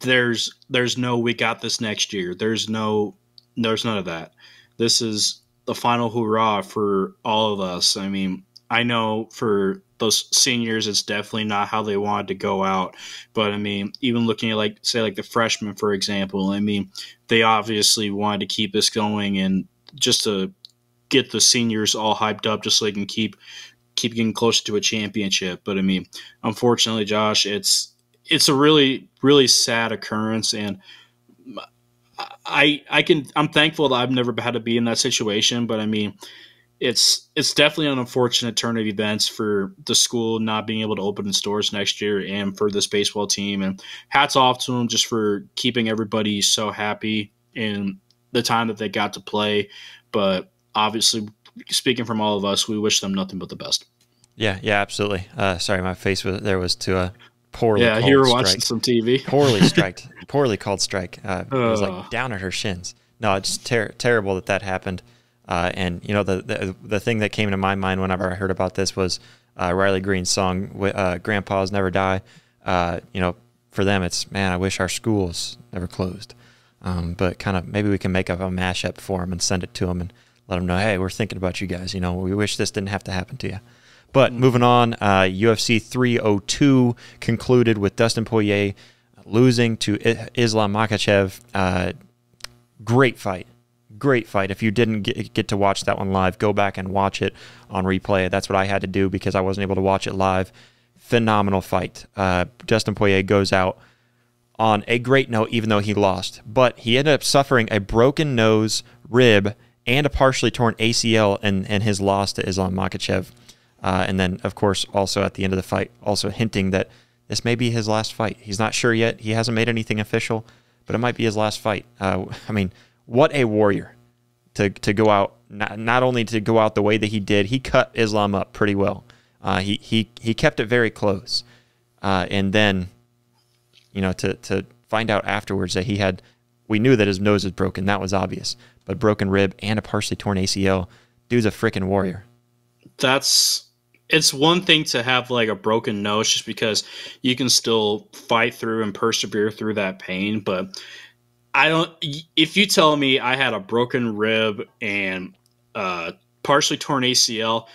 there's there's no we got this next year. There's no there's none of that. This is the final hurrah for all of us. I mean, I know for those seniors, it's definitely not how they wanted to go out. But I mean, even looking at like say like the freshmen, for example, I mean, they obviously wanted to keep this going and just to get the seniors all hyped up just so they can keep keep getting closer to a championship. But I mean, unfortunately, Josh, it's it's a really really sad occurrence, and I I can I'm thankful that I've never had to be in that situation. But I mean, it's it's definitely an unfortunate turn of events for the school not being able to open its doors next year and for this baseball team. And hats off to them just for keeping everybody so happy in the time that they got to play. But obviously, speaking from all of us, we wish them nothing but the best. Yeah, yeah, absolutely. Uh, sorry, my face was there was to a poorly. Yeah, you were strike. watching some TV. poorly striked, poorly called strike. Uh, it was like down at her shins. No, it's ter- terrible that that happened. Uh, and you know the, the, the thing that came to my mind whenever I heard about this was uh, Riley Green's song uh, "Grandpas Never Die." Uh, you know, for them, it's man, I wish our schools never closed. Um, but kind of maybe we can make up a mashup for them and send it to them and let them know, hey, we're thinking about you guys. You know, we wish this didn't have to happen to you. But mm-hmm. moving on, uh, UFC uh, 302 concluded with Dustin Poirier losing to Islam Makhachev. Uh, great fight great fight. If you didn't get, get to watch that one live, go back and watch it on replay. That's what I had to do because I wasn't able to watch it live. Phenomenal fight. Uh, Dustin Poirier goes out on a great note, even though he lost. But he ended up suffering a broken nose, rib, and a partially torn ACL and, in his loss to Islam Makhachev. Uh, and then, of course, also at the end of the fight, also hinting that this may be his last fight. He's not sure yet. He hasn't made anything official, but it might be his last fight. Uh, I mean, what a warrior to, to go out, not, not only to go out the way that he did, he cut Islam up pretty well. Uh, he, he, he kept it very close. Uh, and then, you know, to, to find out afterwards that he had, we knew that his nose was broken. That was obvious. But broken rib and a partially torn ACL. Dude's a freaking warrior. That's it's one thing to have like a broken nose just because you can still fight through and persevere through that pain but I don't. If you tell me I had a broken rib and uh, partially torn ACL,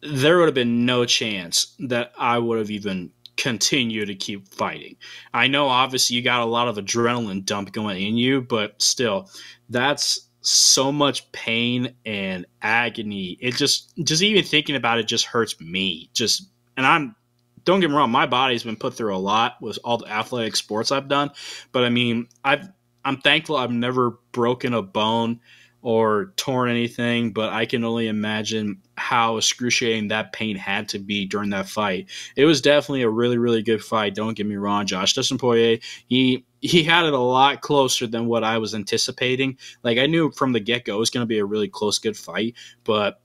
there would have been no chance that I would have even continued to keep fighting. I know, obviously, you got a lot of adrenaline dump going in you, but still, that's so much pain and agony. It just, just even thinking about it, just hurts me. Just, and I'm don't get me wrong, my body's been put through a lot with all the athletic sports I've done. But I mean, I've I'm thankful I've never broken a bone or torn anything, but I can only imagine how excruciating that pain had to be during that fight. It was definitely a really, really good fight. Don't get me wrong, Josh. Dustin Poirier, he he had it a lot closer than what I was anticipating. Like I knew from the get go it was going to be a really close, good fight, but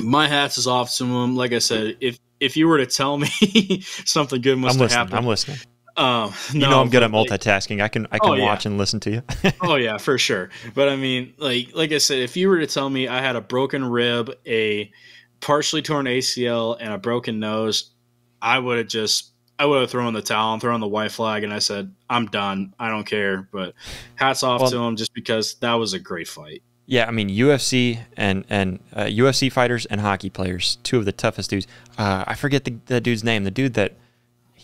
my hats is off to him. Like I said, if if you were to tell me something good must I'm have listening, happened, I'm listening. Um, you know I'm good at multitasking. I can I can oh, watch yeah. and listen to you. oh yeah, for sure. But I mean, like like I said, if you were to tell me I had a broken rib, a partially torn ACL, and a broken nose, I would have just I would have thrown the towel and thrown the white flag, and I said I'm done. I don't care. But hats off well, to him just because that was a great fight. Yeah, I mean UFC and and uh, UFC fighters and hockey players, two of the toughest dudes. Uh, I forget the, the dude's name. The dude that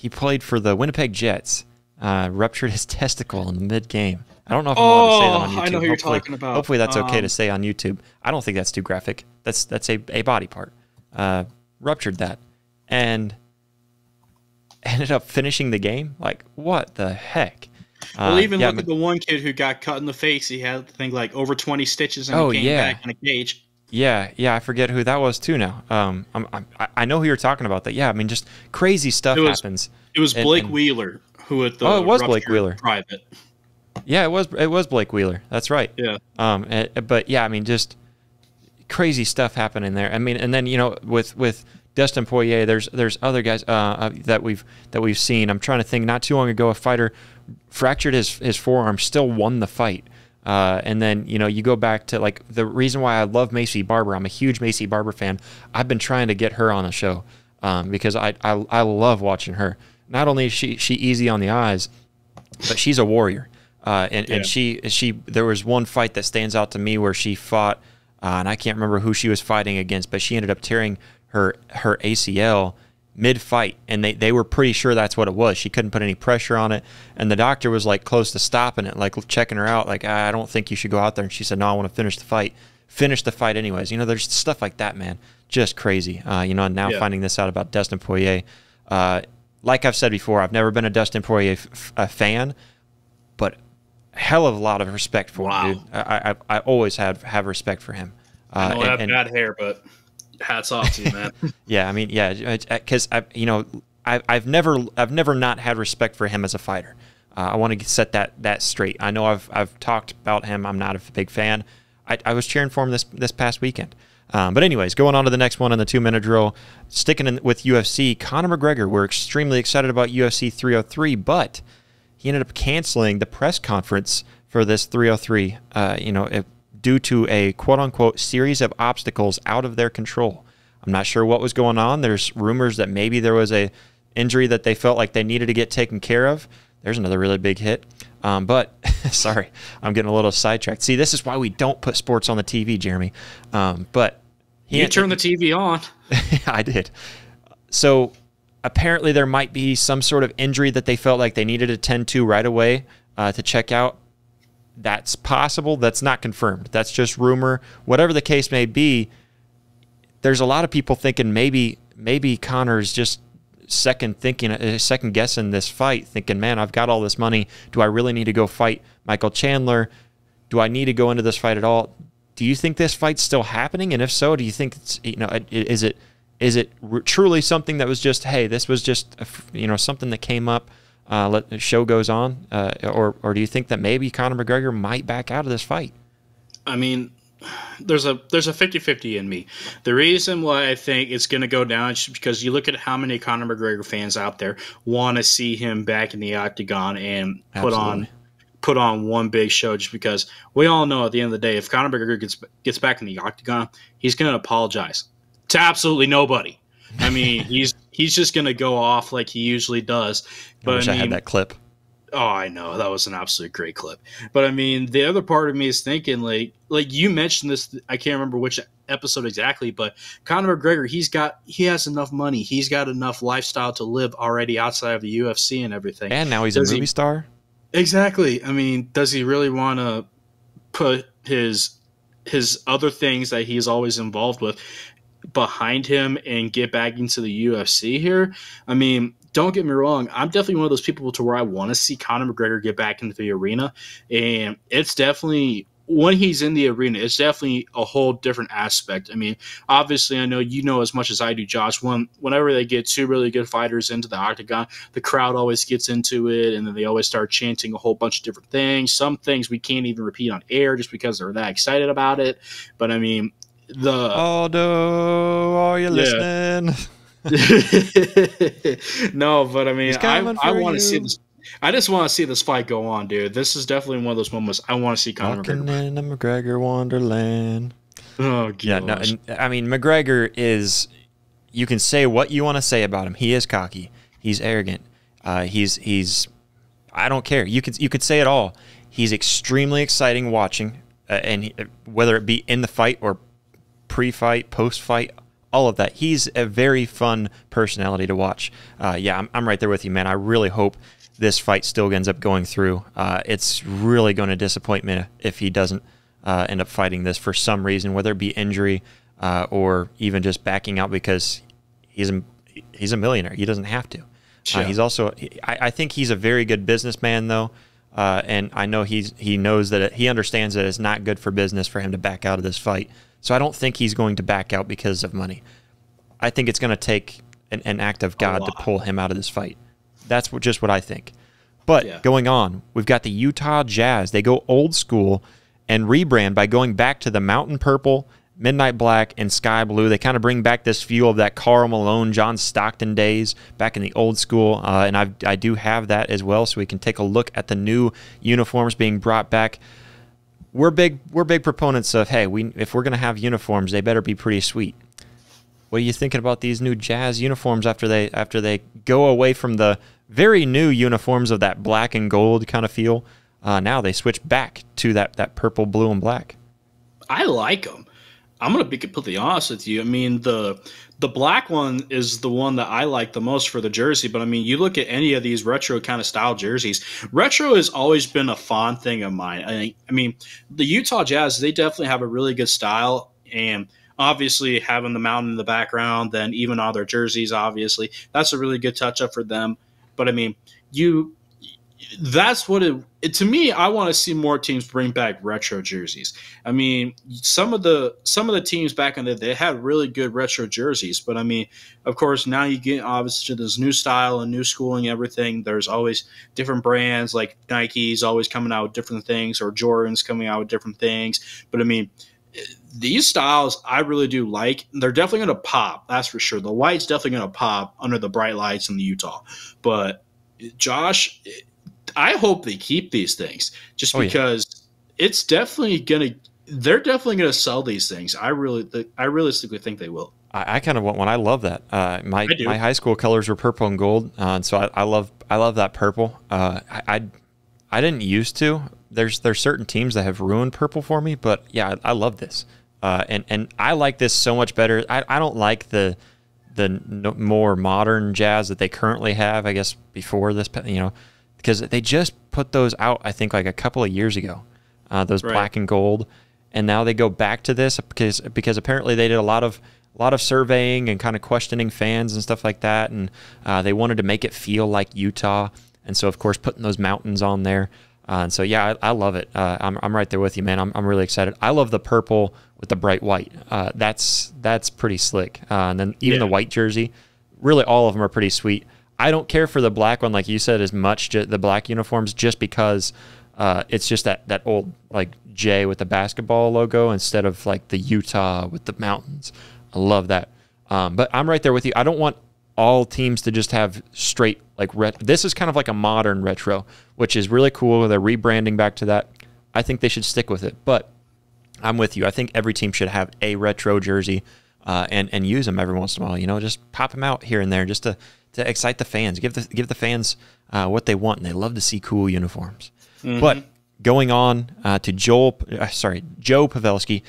he played for the Winnipeg Jets. Uh, ruptured his testicle in the mid game. I don't know if I'm allowed to say that on YouTube. Oh, I know who hopefully, you're talking about. Hopefully, that's okay um, to say on YouTube. I don't think that's too graphic. That's that's a, a body part. Uh, ruptured that, and ended up finishing the game. Like what the heck? Well, uh, even yeah, look at the one kid who got cut in the face. He had I think like over 20 stitches and oh, he came yeah. back in a cage. Yeah, yeah, I forget who that was too now. Um, I'm, I'm, i know who you're talking about. That yeah, I mean, just crazy stuff it was, happens. It was Blake and, and, Wheeler who at the oh, it was Blake Wheeler private. Yeah, it was it was Blake Wheeler. That's right. Yeah. Um, and, but yeah, I mean, just crazy stuff happening there. I mean, and then you know with with Dustin Poirier, there's there's other guys uh, uh that we've that we've seen. I'm trying to think. Not too long ago, a fighter fractured his his forearm, still won the fight. Uh, and then you know you go back to like the reason why I love Maycee Barber. I'm a huge Maycee Barber fan. I've been trying to get her on a show um, because I, I I love watching her. Not only is she she easy on the eyes, but she's a warrior. Uh, and, yeah. and she she there was one fight that stands out to me where she fought, uh, and I can't remember who she was fighting against, but she ended up tearing her her ACL mid fight and they, they were pretty sure that's what it was. She couldn't put any pressure on it. And the doctor was like close to stopping it, like checking her out, like, I don't think you should go out there. And she said, No, I want to finish the fight. Finish the fight anyways. You know, there's stuff like that, man. Just crazy. Uh, you know, and now yeah. finding this out about Dustin Poirier. Uh, like I've said before, I've never been a Dustin Poirier fan, but hell of a lot of respect for wow. him, dude. I, I, I always have have respect for him. Uh, I know I have and, bad hair, but hats off to you, man. yeah, I mean, yeah, because I, you know, I, I've never, I've never not had respect for him as a fighter. Uh, I want to set that that straight. I know I've I've talked about him. I'm not a big fan. I, I was cheering for him this this past weekend. Um, but anyways, going on to the next one in the two minute drill, sticking in with UFC, Conor McGregor. We're extremely excited about UFC 303, but he ended up canceling the press conference for this 303. Uh, you know, it, due to a quote unquote series of obstacles out of their control. I'm not sure what was going on. There's rumors that maybe there was a injury that they felt like they needed to get taken care of. There's another really big hit. Um, but sorry, I'm getting a little sidetracked. See, this is why we don't put sports on the TV, Jeremy. Um, but you turned the TV on. I did. So apparently there might be some sort of injury that they felt like they needed to tend to right away uh, to check out. That's possible. That's not confirmed. That's just rumor. Whatever the case may be, there's a lot of people thinking maybe maybe Conor's just second thinking, uh, second guessing this fight, thinking, man, I've got all this money. Do I really need to go fight Michael Chandler? Do I need to go into this fight at all? Do you think this fight's still happening? And if so, do you think it's, you know, is it is it truly something that was just, hey, this was just, you know, something that came up? Uh, let the show goes on, uh, or or do you think that maybe Conor McGregor might back out of this fight? I mean, there's a there's a 50-50 in me. The reason why I think it's going to go down is because you look at how many Conor McGregor fans out there want to see him back in the octagon and put Absolutely. on put on one big show just because we all know at the end of the day if Conor McGregor gets gets back in the octagon, he's going to apologize to absolutely nobody. I mean, he's he's just going to go off like he usually does. But I wish I, mean, I had that clip. Oh, I know that was an absolute great clip. But I mean, the other part of me is thinking like, like you mentioned this. I can't remember which episode exactly, but Conor McGregor, he's got he has enough money, he's got enough lifestyle to live already outside of the UFC and everything. And now he's does a movie he, star. Exactly. I mean, does he really want to put his his other things that he's always involved with behind him and get back into the UFC here? I mean, don't get me wrong, I'm definitely one of those people to where I want to see Conor McGregor get back into the arena, and it's definitely when he's in the arena, it's definitely a whole different aspect. I mean, obviously, I know you know as much as I do, Josh. When whenever they get two really good fighters into the octagon, the crowd always gets into it, and then they always start chanting a whole bunch of different things. Some things we can't even repeat on air just because they're that excited about it. But I mean, the Aldo, are you yeah. listening? no, but I mean, I, I want to see this. I just want to see this fight go on, dude. This is definitely one of those moments I want to see Conor Walking McGregor. in the McGregor Wonderland. Oh, gosh. yeah. No, I mean, McGregor is. You can say what you want to say about him. He is cocky. He's arrogant. Uh, he's he's. I don't care. You could you could say it all. He's extremely exciting watching, uh, and he, whether it be in the fight or pre-fight, post-fight, all of that. He's a very fun personality to watch. Uh, yeah, I'm, I'm right there with you, man. I really hope this fight still ends up going through. Uh, it's really going to disappoint me if he doesn't uh, end up fighting this for some reason, whether it be injury uh, or even just backing out because he's a, he's a millionaire. He doesn't have to. Uh, he's also, I, I, think he's a very good businessman, though. Uh, and I know he's he knows that it, he understands that it's not good for business for him to back out of this fight. So I don't think he's going to back out because of money. I think it's going to take an, an, act of God to pull him out of this fight. That's what, just what I think. But yeah. going on, we've got the Utah Jazz. They go old school and rebrand by going back to the mountain purple, midnight black, and sky blue. They kind of bring back this feel of that Karl Malone, John Stockton days back in the old school. Uh, and I, I do have that as well, so we can take a look at the new uniforms being brought back we're big we're big proponents of hey we if we're gonna have uniforms they better be pretty sweet. What are you thinking about these new jazz uniforms after they after they go away from the very new uniforms of that black and gold kind of feel? Uh, now they switch back to that that purple, blue, and black. I like them. I'm gonna be completely honest with you. I mean the the black one is the one that I like the most for the jersey. But I mean, you look at any of these retro kind of style jerseys. Retro has always been a fond thing of mine. I, I mean, the Utah Jazz they definitely have a really good style, and obviously having the mountain in the background, then even on their jerseys, obviously that's a really good touch up for them. But I mean, you that's what it, it, to me i want to see more teams bring back retro jerseys i mean some of the some of the teams back in the they had really good retro jerseys but i mean of course now you get obviously to this new style and new schooling everything there's always different brands like nike's always coming out with different things or jordan's coming out with different things but i mean these styles I really do like. They're definitely going to pop, that's for sure. The white's definitely going to pop under the bright lights in the Utah. But Josh, I hope they keep these things just oh, because yeah. it's definitely gonna. They're definitely gonna sell these things. I really, I realistically think they will. I, I kind of want one. I love that. Uh, my my high school colors were purple and gold, uh, and so I, I, love I love that purple. Uh, I, I, I didn't used to. There's there's certain teams that have ruined purple for me, but yeah, I, I love this. Uh, and and I like this so much better. I, I don't like the the more modern jazz that they currently have. I guess before this, you know, because they just put those out. I think like a couple of years ago, uh, those right. black and gold, and now they go back to this because because apparently they did a lot of a lot of surveying and kind of questioning fans and stuff like that, and uh, they wanted to make it feel like Utah, and so of course putting those mountains on there. Uh, and so yeah, I, I love it. Uh, I'm I'm right there with you, man. I'm I'm really excited. I love the purple with the bright white. Uh, that's that's pretty slick. Uh, and then even yeah. the white jersey, really all of them are pretty sweet. I don't care for the black one, like you said, as much the black uniforms, just because uh, it's just that that old like J with the basketball logo instead of like the Utah with the mountains. I love that. Um, but I'm right there with you. I don't want all teams to just have straight like this is kind of like a modern retro, which is really cool. They're rebranding back to that. I think they should stick with it. But I'm with you. I think every team should have a retro jersey uh, and and use them every once in a while. You know, just pop them out here and there just to to excite the fans, give the give the fans uh, what they want, and they love to see cool uniforms. Mm-hmm. But going on uh, to Joel, uh, sorry, Joe Pavelski.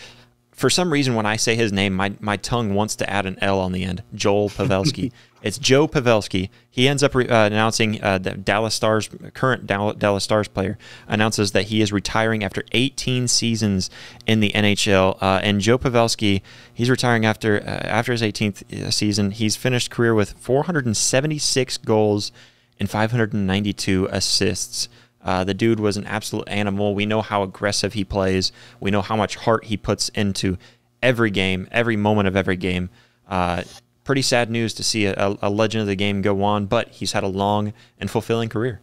For some reason, when I say his name, my, my tongue wants to add an L on the end. Joel Pavelski. It's Joe Pavelski. He ends up re- uh, announcing uh, that Dallas Stars, current Dallas Stars player, announces that he is retiring after 18 seasons in the NHL. Uh, and Joe Pavelski, he's retiring after uh, after his 18th uh, season. He's finished career with 476 goals and 592 assists. Uh, the dude was an absolute animal. We know how aggressive he plays. We know how much heart he puts into every game, every moment of every game. Uh, pretty sad news to see a, a, legend of the game go on, but he's had a long and fulfilling career.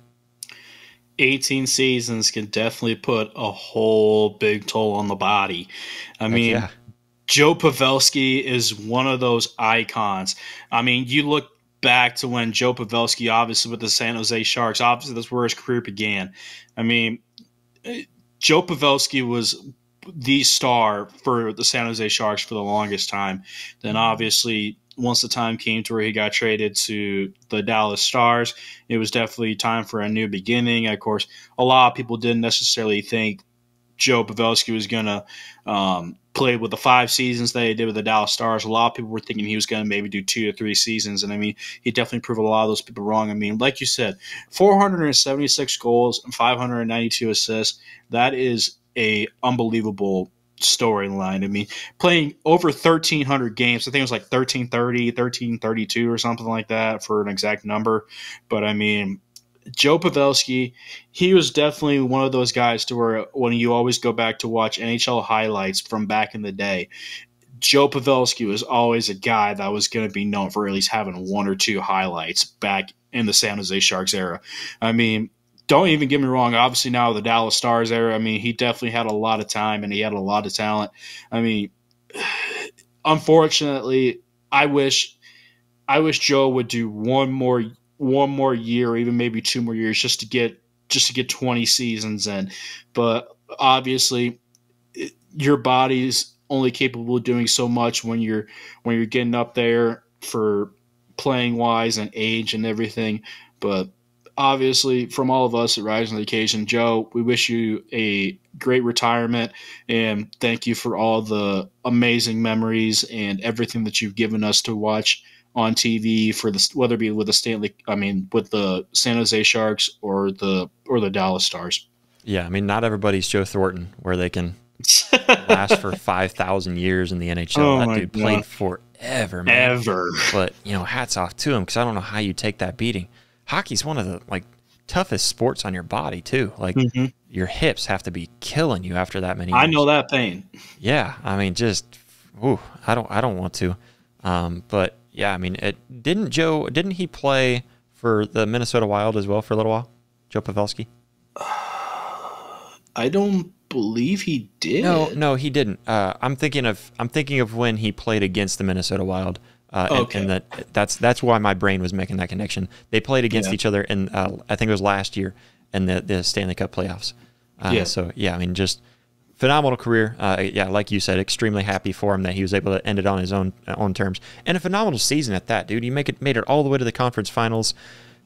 18 seasons can definitely put a whole big toll on the body. I Heck mean, yeah. Joe Pavelski is one of those icons. I mean, you look back to when Joe Pavelski, obviously with the San Jose Sharks, obviously that's where his career began. I mean, Joe Pavelski was the star for the San Jose Sharks for the longest time. Then obviously once the time came to where he got traded to the Dallas Stars, it was definitely time for a new beginning. Of course, a lot of people didn't necessarily think Joe Pavelski was going to um, play with the five seasons that he did with the Dallas Stars. A lot of people were thinking he was going to maybe do two or three seasons. And I mean, he definitely proved a lot of those people wrong. I mean, like you said, 476 goals and 592 assists. That is a unbelievable storyline. I mean, playing over 1,300 games, I think it was like 1330, 1332 or something like that for an exact number. But I mean, Joe Pavelski, he was definitely one of those guys to where when you always go back to watch NHL highlights from back in the day, Joe Pavelski was always a guy that was going to be known for at least having one or two highlights back in the San Jose Sharks era. I mean, don't even get me wrong. Obviously, now the Dallas Stars era, I mean, he definitely had a lot of time and he had a lot of talent. I mean, unfortunately, I wish, I wish Joe would do one more, one more year, even maybe two more years, just to get, just to get twenty seasons in. But obviously, your body's only capable of doing so much when you're when you're getting up there for playing wise and age and everything. But obviously, from all of us at Rising the Occasion, Joe, we wish you a great retirement and thank you for all the amazing memories and everything that you've given us to watch on TV for the whether it be with the Stanley, I mean, with the San Jose Sharks or the or the Dallas Stars. Yeah, I mean, not everybody's Joe Thornton, where they can last for five thousand years in the NHL. Oh that dude God. played forever, man. Ever. But you know, hats off to him because I don't know how you take that beating hockey's one of the like toughest sports on your body too. Like mm-hmm. your hips have to be killing you after that many. I know that pain. Yeah, I mean, just, ooh, I don't, I don't want to. Um, but yeah, I mean, it didn't Joe, didn't he play for the Minnesota Wild as well for a little while? Joe Pavelski. I don't believe he did. No, no, he didn't. Uh, I'm thinking of, I'm thinking of when he played against the Minnesota Wild. Uh, okay. and, and, that that's that's why my brain was making that connection. They played against yeah. each other, in uh, I think it was last year in the the Stanley Cup playoffs. Uh, yeah. So yeah, I mean, just phenomenal career. Uh, yeah, like you said, extremely happy for him that he was able to end it on his own own terms, and a phenomenal season at that, dude. He make it made it all the way to the conference finals.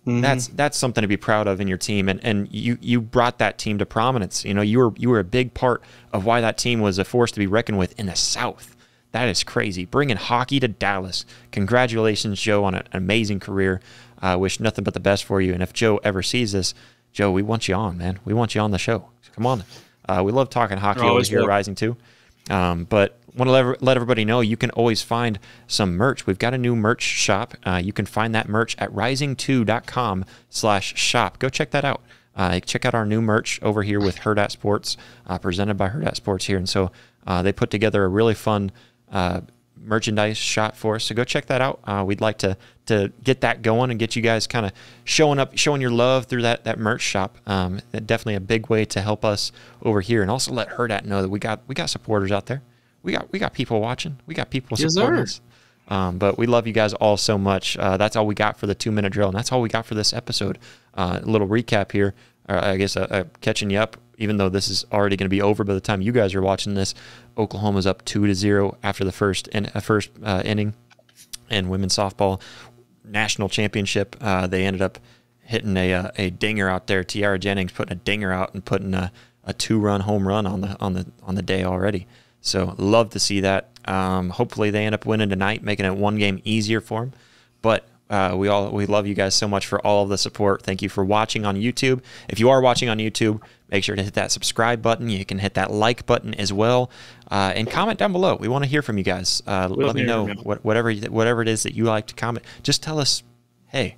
Mm-hmm. That's that's something to be proud of in your team, and and you you brought that team to prominence. You know, you were you were a big part of why that team was a force to be reckoned with in the South. That is crazy. Bringing hockey to Dallas. Congratulations, Joe, on an amazing career. I uh, wish nothing but the best for you. And if Joe ever sees this, Joe, we want you on, man. We want you on the show. Come on. Uh, we love talking hockey over here at Rising too. Um, but want to let, let everybody know you can always find some merch. We've got a new merch shop. Uh, you can find that merch at risingto.com slash shop. Go check that out. Uh, check out our new merch over here with Hurrdat Sports, uh, presented by Hurrdat Sports here. And so uh, they put together a really fun uh, merchandise shot for us. So go check that out. Uh, we'd like to to get that going and get you guys kind of showing up, showing your love through that that merch shop. Um, definitely a big way to help us over here, and also let Hurrdat know that we got we got supporters out there. We got we got people watching. We got people supporting yes, us. Um, but we love you guys all so much. Uh, that's all we got for the two minute drill, and that's all we got for this episode. Uh, a little recap here. I guess uh, uh, catching you up even though this is already going to be over by the time you guys are watching this, Oklahoma's up two to zero after the first in, uh, first uh, inning, and women's softball national championship. Uh, they ended up hitting a uh, a dinger out there. Tiara Jennings putting a dinger out and putting a, a two run home run on the on the on the day already. So love to see that. Um, hopefully they end up winning tonight, making it one game easier for them. But uh, we all we love you guys so much for all of the support. Thank you for watching on YouTube. If you are watching on YouTube, make sure to hit that subscribe button. You can hit that like button as well, uh, and comment down below. We want to hear from you guys. Uh, we'll let me know what, whatever whatever it is that you like to comment. Just tell us, hey,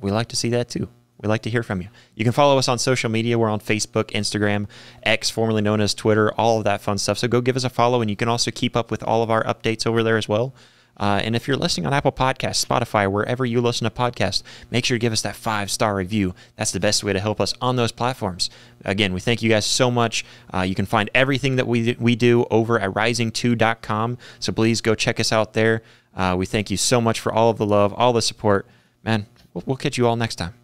we like to see that too. We like to hear from you. You can follow us on social media. We're on Facebook, Instagram, X, formerly known as Twitter, all of that fun stuff. So go give us a follow, and you can also keep up with all of our updates over there as well. Uh, and if you're listening on Apple Podcasts, Spotify, wherever you listen to podcasts, make sure to give us that five star review. That's the best way to help us on those platforms. Again, we thank you guys so much. Uh, you can find everything that we, we do over at risingto.com. So please go check us out there. Uh, we thank you so much for all of the love, all the support. Man, we'll, we'll catch you all next time.